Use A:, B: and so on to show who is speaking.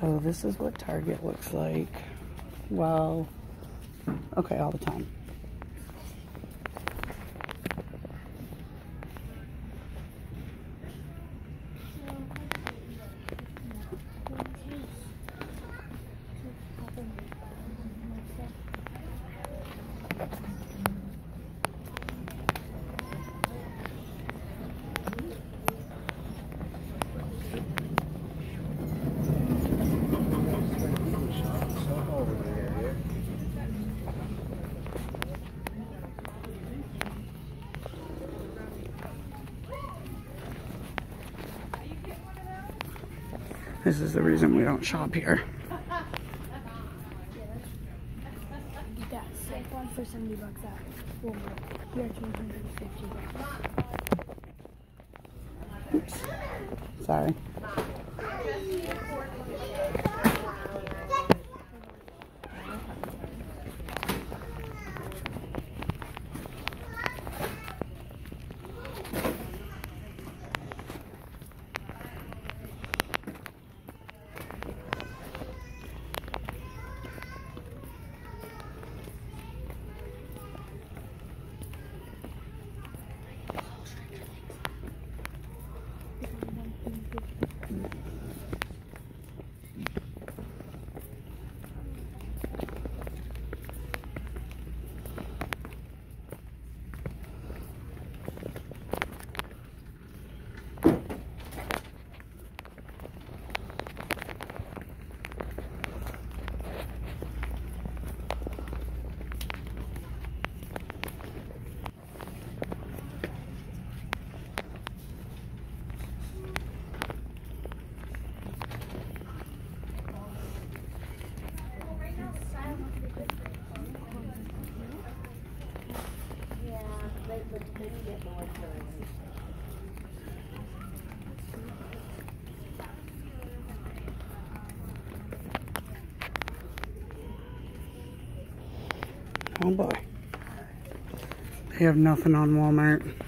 A: So this is what Target looks like. Well, okay, all the time. This is the reason we don't shop here.
B: Yeah, sick one for 70 bucks at Walmart. Here, 250 bucks.
A: Oops. Sorry. Oh boy. They have nothing on Walmart.